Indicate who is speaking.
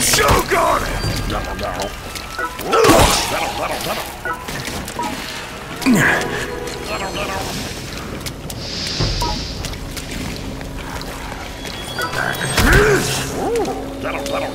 Speaker 1: Shogun! That'll, that'll,